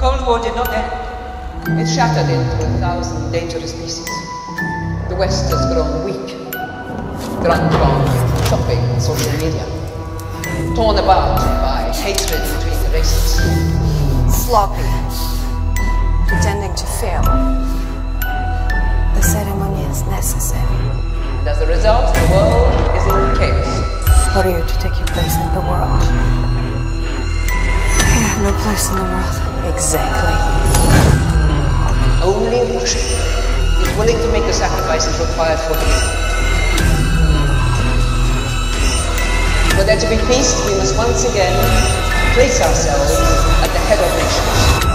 Cold War did not end. It shattered into a thousand dangerous pieces. The West has grown weak, drunk on shopping and social media, torn apart by hatred between the races. Sloppy, pretending to fail. The ceremony is necessary And as a result, the world is in chaos. for you to take your place in the world. Place in the world. Exactly. Only Russia is willing to make the sacrifices required for peace. For there to be peace, we must once again place ourselves at the head of nations.